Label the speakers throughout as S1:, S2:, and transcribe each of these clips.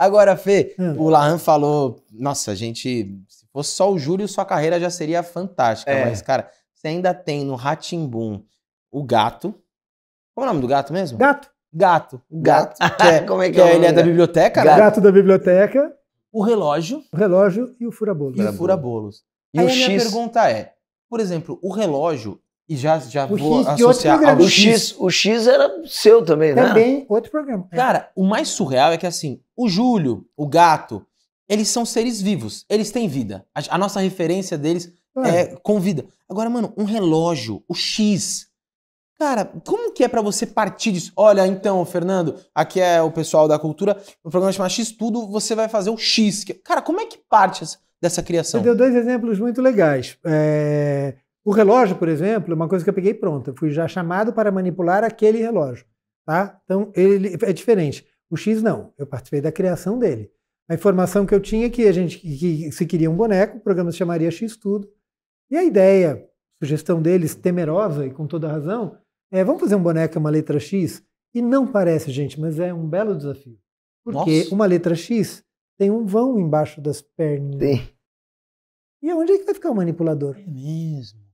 S1: Agora, Fê,
S2: Hum.
S1: o Lahan falou, nossa, gente, se fosse só o Júlio, sua carreira já seria fantástica.
S3: É.
S1: Mas, cara, você ainda tem no Ratimbum o gato. Como é o nome do gato mesmo?
S2: Gato.
S1: Gato. O gato. Que é,
S3: Como é que
S1: que
S3: é o
S1: é, ele é da biblioteca, né?
S2: Gato da biblioteca,
S1: O relógio
S2: o relógio e o furabolo.
S1: e o fura-bolos.
S3: E
S1: Aí
S3: o
S1: a minha
S3: X?
S1: pergunta é, por exemplo, o relógio, e já, já
S2: O
S1: vou
S2: X
S1: associar
S2: programa.
S1: ao
S3: O X, o X era seu também, né?
S2: Também outro programa. É.
S1: Cara, o mais surreal é que assim, o Júlio, o gato, eles são seres vivos, eles têm vida. A, a nossa referência deles
S2: Claro.
S1: é com vida. Agora, mano, um relógio, o X. Cara, como que é pra você partir disso? Olha, então, Fernando, aqui é o pessoal da cultura, o programa chama X Tudo, você vai fazer o X. Cara, como é que parte essa- dessa criação?
S2: Você deu dois exemplos muito legais. É, O relógio, por exemplo, é uma coisa que eu peguei pronta. Eu fui já chamado para manipular aquele relógio. Tá? Então, ele é diferente. O X não. Eu participei da criação dele. A informação que eu tinha é que a gente que se queria um boneco, o programa se chamaria X Tudo. E a ideia, sugestão deles, temerosa e com toda razão, é vamos fazer um boneco com uma letra X? E não parece, gente, mas é um belo desafio. Porque
S1: Nossa.
S2: uma letra X tem um vão embaixo das perninhas.
S3: Tem.
S2: E onde é que vai ficar o manipulador?
S1: É mesmo.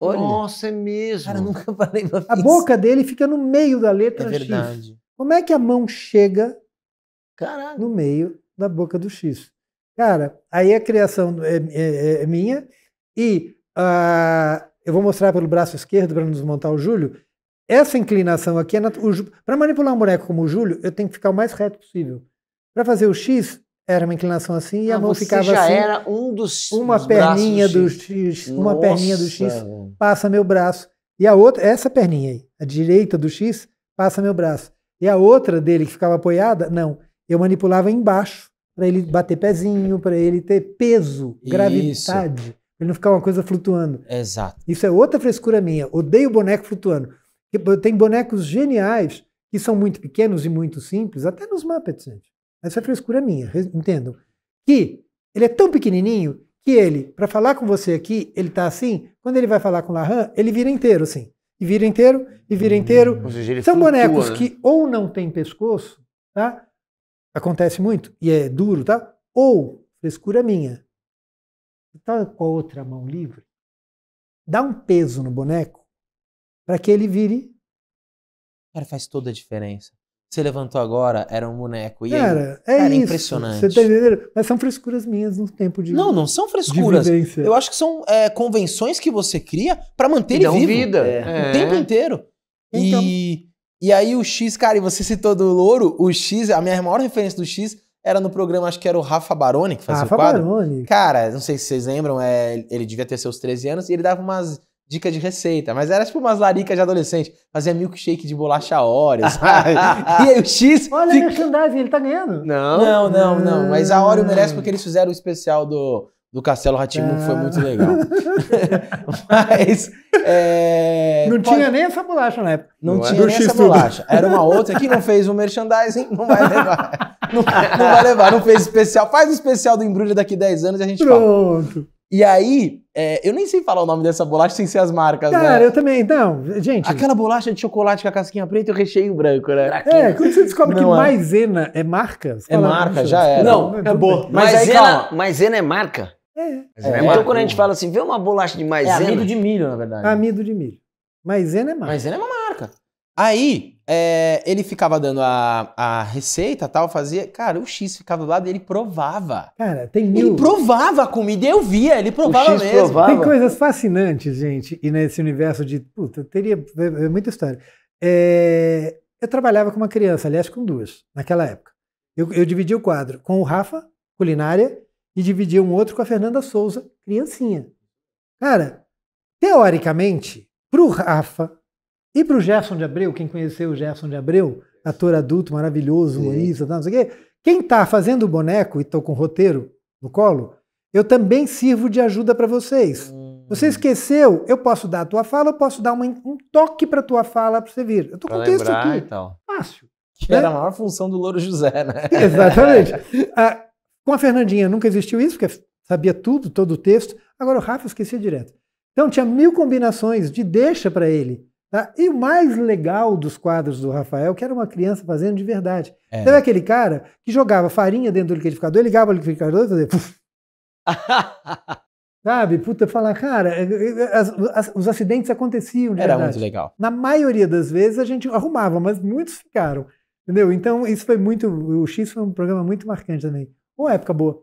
S3: Olha.
S4: Nossa, é mesmo.
S1: Cara, eu nunca parei pra
S2: A boca dele fica no meio da
S1: É
S2: letra X.
S1: verdade.
S2: Como é que a mão chega
S3: Caralho.
S2: no meio da boca do X? Cara, aí a criação é, é- é minha e ah, eu vou mostrar pelo braço esquerdo para nos montar o Júlio. Essa inclinação aqui é para manipular um boneco como o Júlio, eu tenho que ficar o mais reto possível. Para fazer o X era uma inclinação assim e a
S4: Ah,
S2: mão
S4: você
S2: ficava
S4: já
S2: assim.
S4: era um dos
S2: uma
S4: dos
S2: perninha do
S4: X.
S2: X, uma perninha do
S3: Nossa,
S2: X passa meu braço. E a outra, essa perninha aí, a direita do X, passa meu braço. E a outra dele que ficava apoiada, não. Eu manipulava embaixo para ele bater pezinho, para ele ter peso,
S1: Isso.
S2: gravidade, pra ele não ficar uma coisa flutuando.
S1: Exato.
S2: Isso é outra frescura minha. Odeio boneco flutuando. Tem bonecos geniais que são muito pequenos e muito simples, até nos Muppets, gente. Essa é frescura minha, re- entendam. Que ele é tão pequenininho que ele, para falar com você aqui, ele tá assim, quando ele vai falar com o Lahan, ele vira inteiro assim. E vira inteiro, e vira inteiro.
S4: Ou seja,
S2: São
S4: flutua,
S2: bonecos
S4: né?
S2: que ou não tem pescoço, tá? Acontece muito, e é duro, tá? Ou, frescura minha, tá com a outra mão livre, dá um peso no boneco para que ele vire.
S1: Cara, faz toda a diferença. Você levantou agora, era um boneco. E aí?
S2: Cara, é
S1: Cara,
S2: isso.
S1: impressionante.
S2: Você tá entendendo? Mas são frescuras minhas no tempo de,
S1: Não, não são frescuras. Eu acho que são é, convenções que você cria pra manter
S4: E
S1: ele
S4: dão
S1: vivo.
S4: vida.
S3: É.
S1: O tempo inteiro.
S2: Então-
S1: E, e aí o X, cara, e você citou do louro, o X, a minha maior referência do X era no programa, acho que era o Rafa Baroni que fazia
S2: Rafa
S1: o quadro.
S2: Baroni.
S1: Cara, não sei se vocês lembram, é, ele devia ter seus 13 anos e ele dava umas dicas de receita, mas era tipo umas laricas de adolescente. Fazia milkshake de bolacha Oreo, sabe? e aí o X...
S2: Olha
S1: fica-
S2: a merchandising, ele tá ganhando.
S4: Não.
S1: Não, não, não. Mas a Oreo
S2: Ah.
S1: merece porque eles fizeram o especial do, do Castelo Ratimbu, que foi
S2: Ah.
S1: muito legal. mas... é,
S2: Não
S1: pode-
S2: tinha nem essa bolacha na época.
S1: Não
S4: Não é?
S1: tinha nem essa bolacha. Era uma outra que não fez o merchandising, não vai levar. não, não vai levar, não fez especial. Faz o especial do embrulho daqui 10 anos e a gente fala.
S2: Pronto.
S1: E aí, é, eu nem sei falar o nome dessa bolacha sem ser as marcas,
S2: Cara,
S1: né?
S2: eu também. Não, gente.
S1: Aquela bolacha de chocolate com a casquinha preta e o recheio branco, né?
S2: É, quando você descobre que
S1: Não é.
S2: maisena é marca.
S1: É marca,
S2: "Puxa,
S1: já era."
S4: Não,
S2: tudo
S4: é boa.
S2: bem."
S1: Mas aí,
S4: Maisena,
S1: calma.
S4: maisena é marca.
S2: É,
S4: então
S1: é marca.
S4: quando a gente fala assim, vê uma bolacha de
S1: É
S4: maisena.
S1: amido de milho, na verdade.
S2: amido de milho. Maisena é marca.
S1: Mas ele é uma marca. Aí, é, ele ficava dando a, a receita e tal, fazia. Cara, o X ficava do lado e ele provava.
S2: Cara, tem
S1: Ele
S2: mil.
S1: provava a comida, eu via, ele provava
S3: X
S1: mesmo.
S3: provava.
S2: Tem coisas fascinantes, gente, e nesse universo de. Puta, teria é, é muita história. É, eu trabalhava com uma criança, aliás, com duas, naquela época. Eu, eu dividi o quadro com o Rafa, culinária, e dividia um outro com a Fernanda Souza, criancinha. Cara, teoricamente, pro Rafa e pro Gerson de Abreu, quem conheceu o Gerson de Abreu, ator adulto maravilhoso, humorista, não sei o quê, quem tá fazendo o boneco e tô com o roteiro no colo, eu também sirvo de ajuda para vocês. Você esqueceu, eu posso dar a tua fala, eu posso dar uma- um toque para tua fala para você vir. Eu tô com o texto aqui,
S4: tal.
S2: fácil.
S1: Que era a maior função do Louro José, né?
S2: Exatamente. Ah, com a Fernandinha nunca existiu isso, porque sabia tudo, todo o texto. Agora o Rafa esquecia direto. Então tinha mil combinações de deixa para ele. Tá? E o mais legal dos quadros do Rafael, que era uma criança fazendo de verdade.
S1: É.
S2: Sabe aquele cara que jogava farinha dentro do liquidificador, ligava o liquidificador e fazia. puf, sabe? Puta, falar, cara, é, é, as- as- os acidentes aconteciam de
S1: Era
S2: verdade.
S1: muito legal.
S2: Na maioria das vezes a gente arrumava, mas muitos ficaram. Entendeu? Então, isso foi muito. O X foi um programa muito marcante também. Uma época boa.